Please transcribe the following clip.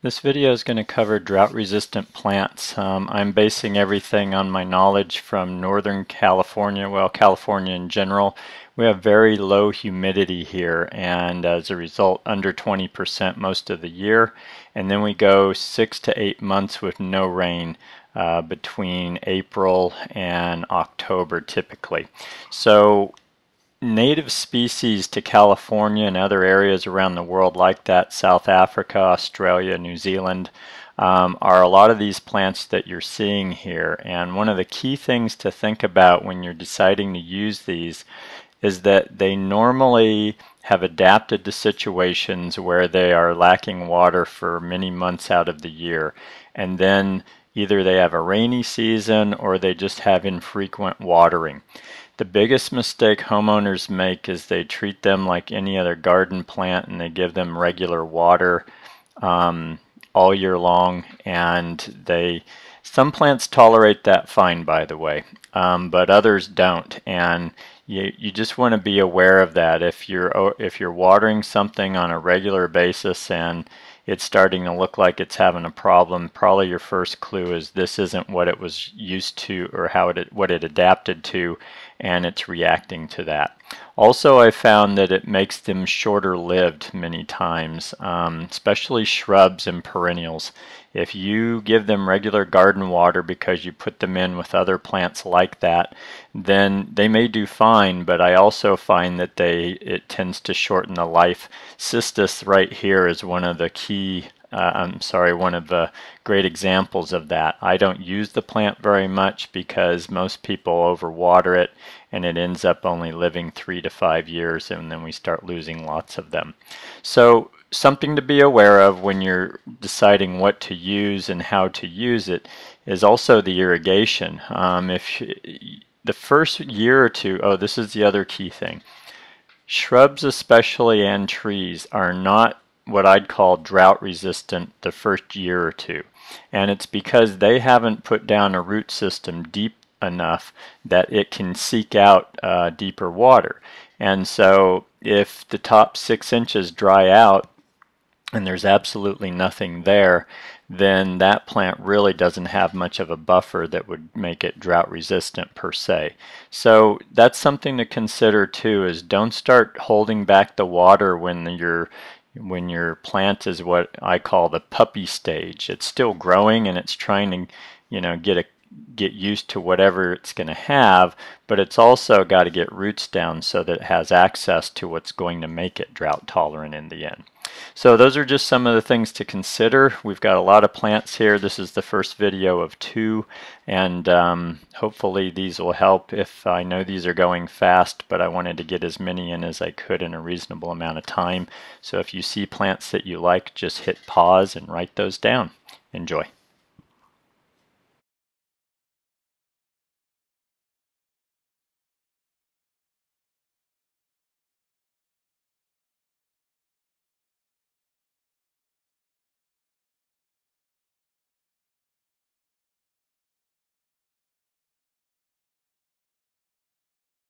This video is going to cover drought resistant plants. Um, I'm basing everything on my knowledge from Northern California, well California in general. We have very low humidity here and as a result under 20% most of the year and then we go six to eight months with no rain uh, between April and October typically. So native species to California and other areas around the world like that, South Africa, Australia, New Zealand, um, are a lot of these plants that you're seeing here. And one of the key things to think about when you're deciding to use these is that they normally have adapted to situations where they are lacking water for many months out of the year. And then either they have a rainy season or they just have infrequent watering. The biggest mistake homeowners make is they treat them like any other garden plant and they give them regular water um, all year long and they some plants tolerate that fine by the way um, but others don't and you, you just want to be aware of that. If you're if you're watering something on a regular basis and it's starting to look like it's having a problem, probably your first clue is this isn't what it was used to or how it what it adapted to and it's reacting to that. Also I found that it makes them shorter lived many times, um, especially shrubs and perennials. If you give them regular garden water because you put them in with other plants like that, then they may do fine, but I also find that they it tends to shorten the life. Cistus right here is one of the key uh, I'm sorry, one of the great examples of that. I don't use the plant very much because most people overwater it and it ends up only living three to five years and then we start losing lots of them. So something to be aware of when you're deciding what to use and how to use it is also the irrigation. Um, if the first year or two, oh, this is the other key thing. Shrubs especially and trees are not what I'd call drought resistant the first year or two. And it's because they haven't put down a root system deep enough that it can seek out uh, deeper water. And so if the top six inches dry out, and there's absolutely nothing there, then that plant really doesn't have much of a buffer that would make it drought resistant per se. So that's something to consider too is don't start holding back the water when your when your plant is what I call the puppy stage. It's still growing and it's trying to you know get a get used to whatever it's going to have, but it's also got to get roots down so that it has access to what's going to make it drought tolerant in the end. So those are just some of the things to consider. We've got a lot of plants here. This is the first video of two, and um, hopefully these will help. If I know these are going fast, but I wanted to get as many in as I could in a reasonable amount of time. So if you see plants that you like, just hit pause and write those down. Enjoy.